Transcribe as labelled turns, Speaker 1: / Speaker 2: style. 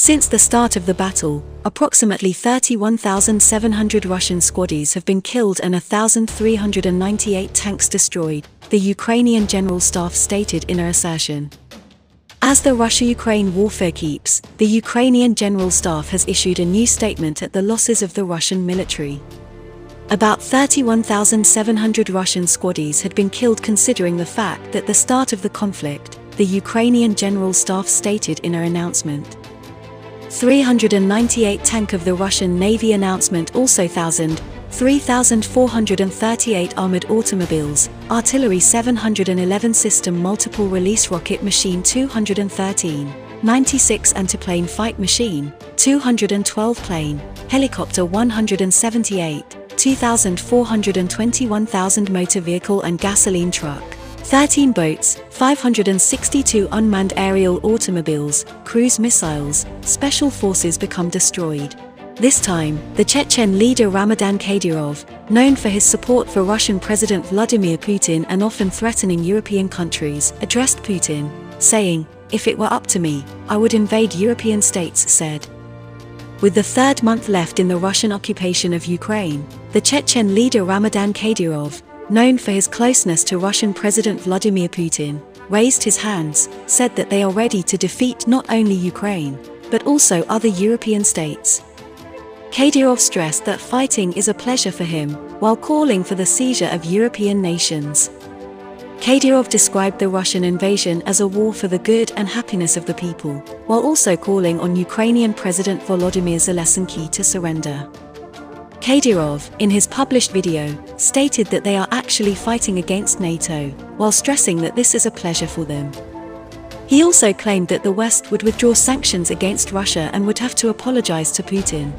Speaker 1: Since the start of the battle, approximately 31,700 Russian squaddies have been killed and 1,398 tanks destroyed, the Ukrainian General Staff stated in a assertion. As the Russia-Ukraine warfare keeps, the Ukrainian General Staff has issued a new statement at the losses of the Russian military. About 31,700 Russian squaddies had been killed considering the fact that the start of the conflict, the Ukrainian General Staff stated in an announcement. 398 tank of the Russian Navy announcement also 1,000, 3,438 armored automobiles, artillery 711 system multiple release rocket machine 213, 96 antiplane fight machine, 212 plane, helicopter 178, 2,421,000 motor vehicle and gasoline truck. 13 boats, 562 unmanned aerial automobiles, cruise missiles, special forces become destroyed. This time, the Chechen leader Ramadan Kadyrov, known for his support for Russian President Vladimir Putin and often threatening European countries, addressed Putin, saying, If it were up to me, I would invade European states, said. With the third month left in the Russian occupation of Ukraine, the Chechen leader Ramadan Kadyrov, known for his closeness to Russian President Vladimir Putin, raised his hands, said that they are ready to defeat not only Ukraine, but also other European states. Kadyrov stressed that fighting is a pleasure for him, while calling for the seizure of European nations. Kadyrov described the Russian invasion as a war for the good and happiness of the people, while also calling on Ukrainian President Volodymyr Zelensky to surrender. Kadyrov, in his published video, stated that they are actually fighting against NATO, while stressing that this is a pleasure for them. He also claimed that the West would withdraw sanctions against Russia and would have to apologize to Putin,